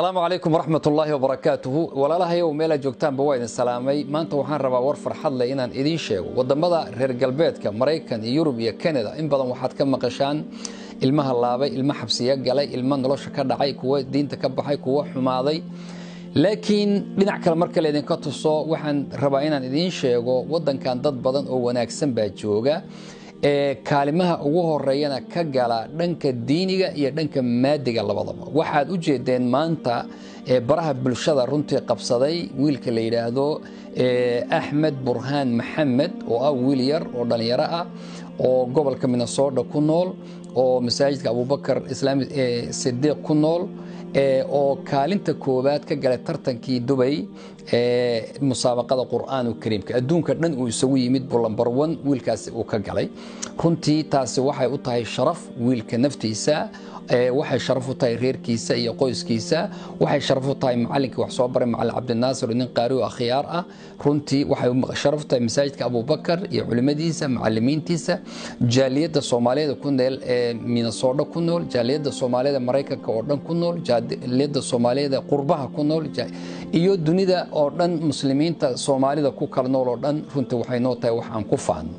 asalaamu calaykum waraxmat ullaahi wabarakaatuhu walaalahayow meelaa joogtaanba waa idin salaamay. Maanta waxaan rabaa war farxad leh inaan idiin sheego waddamada reer galbeedka maraykan iyo yurub iyo kanada. In badan waxaad ka maqashaan ilmaha laabay ilmo xabsiya galay ilmo nolosha ka dhacay kuwa diinta ka baxay kuwa xumaaday. Laakiin dhinac kale marka laydinka tuso waxaan rabaa inaan idiin sheego wadankan dad badan oo wanaagsan baa jooga ee kaalimaha ugu horeeyana ka gala dhanka diiniga iyo dhanka maadiga labadaba. Waxaad u jeedeen maanta baraha bulshada runtii qabsaday wiilka la yidhaahdo axmed burhaan maxamed oo ah wiil yar oo dhallinyaro ah oo gobolka minnesota ku nool oo masaajidka abubakar sidiiq ku nool oo kaalinta koowaad ka galay tartankii dubay musaabaqada qur'aanu kariimka. Adduunka dhan uu isagu yimid buu lambar one wiilkaasi uu ka galay. Runtii taasi waxay u tahay sharaf wiilka naftiisa waxay sharaf u tahay reerkiisa iyo qoyskiisa. Waxay sharaf u tahay macalinkii wax soo baray macalin cabdinaasir nin qaari oo akhyaar ah. Runtii waxay sharaf u tahay masaajidka abubakar iyo culimadiisa macalimiintiisa. Jaaliyadda soomaaliyeed ku nool ee minnesota ku nool jaaliyadda soomaaliyeed maraykanka oo dhan ku nool jaaliyadda soomaaliyeed qurbaha ku nool iyo dunida oo dhan muslimiinta soomaalida ku kala nool oo dhan runtii waxay noo tahay wax aan ku faano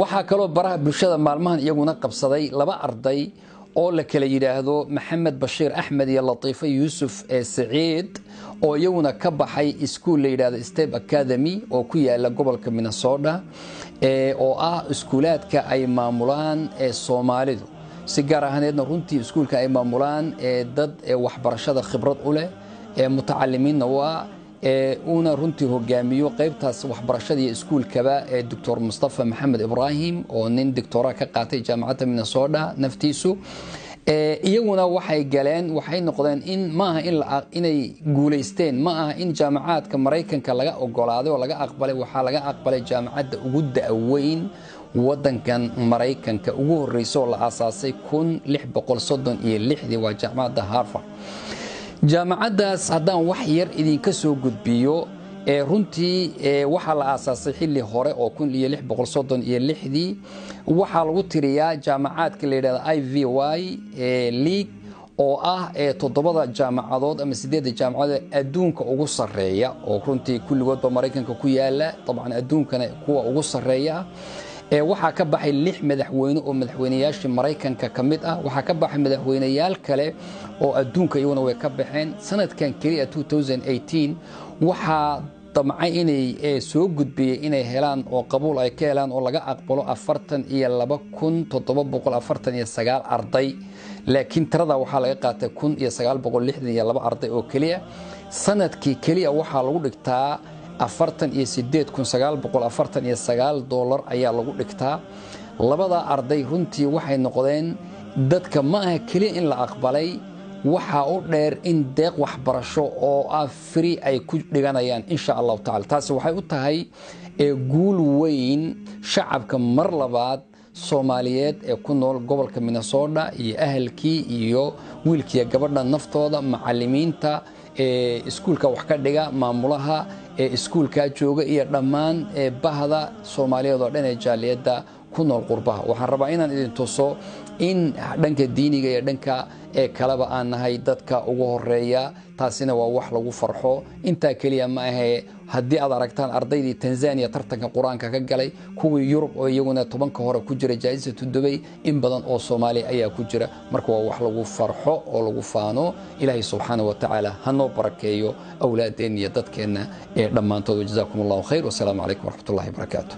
waxaa kaloo baraha bulshada maalmahan iyaguna qabsaday laba arday oo la kala yidhaahdo maxamed bashiir axmed iyo latiifo yuusuf ee saciid oo iyaguna ka baxay iskuol la yidhahdo step academy oo ku yaalla gobolka minnesota oo ah iskuulaadka ay maamulaan ee soomaalidu si gaar ahaaneedna runtii iskuulka ay maamulaan ee dad waxbarashada khibrad u leh ee mutacalimiinna u ah uuna runtii hogaamiyo qaybtaas waxbarashada iyo iskuulkaba ee doctor mustafa maxamed ibraahim oo nin doctora ka qaatay jaamacadda minnesota naftiisu iyaguna waxay galeen waxay noqdeen in maaha inay guulaysteen ma aha in jaamacaadka maraykanka laga ogolaaday oo laga aqbalay waxaa laga aqbalay jaamacadda ugu da'weyn wadankan maraykanka ugu horreysa oo la aasaasay waa jaamacadda harvard. Jaamacaddaas haddaan wax yar idinka soo gudbiyo ee runtii waxaa la aasaasay xilli hore oo dii waxaa lagu tiriyaa jaamacaadka la yidhahda i v y league oo ah toddobada jaamacadood ama sideedda jaamacadood adduunka ugu sarreeya oo runtii kulligoodba maraykanka ku yaalla dabcan adduunkana kuwa ugu sarreeya waxaa ka baxay lix madaxweyne oo madaxweyneyaashii maraykanka ka mid ah. Waxaa ka baxay madaxweyneyaal kale oo adduunka iyaguna way ka baxeen. Sanadkan keliya waxaa damcay inay soo gudbiyey inay helaan oo qabuul ay ka helaan oo laga aqbalo afartan iyo laba kun toddoba boqol afartan iyo sagaal arday. Laakiin tirada waxaa laga qaatay kun iyo sagaal boqol lixdan iyo laba arday oo keliya. Sanadkii keliya waxaa lagu dhigtaa afartan iyo sideed kun sagaal ayaa lagu dhigtaa. Labada arday runtii waxay noqdeen dadka ma aha keliya in la aqbalay waxaa u dheer in deeq waxbarasho oo ah free ay ku dhiganayaan insha allahu tacala taasi waxay u tahay guul weyn shacabka mar labaad soomaaliyeed ee ku nool gobolka minnesota iyo ahalkii iyo wiilkiiyo gabadha naftooda macalimiinta iskuulka wax ka dhiga maamulaha iskuulkaa jooga iyo dhammaan bahda soomaaliyeed oo dhan ee jaaliyadda ku nool qurbaha. Waxaan rabaa inaan idin tuso in dhanka diiniga iyo dhanka ee kaleba aan nahay dadka ugu horreeya taasina waa wax lagu farxo. Intaa keliya ma ahee haddii aad aragtaan ardaydii tanzania tartanka qur'aanka ka galay kuwii yurub oo iyaguna tobanka hore ku jira jaa-isatu dubay in badan oo soomaaliya ayaa ku jira. Marka waa wax lagu farxo oo lagu faano ilaahay subxaana wa tacaala hanoo barakeeyo awlaadeenna iyo dadkeenna ee dhammaantood. Jazaakum allahu khayr wasalaamu calaykum waraxmat ullahi barakaatu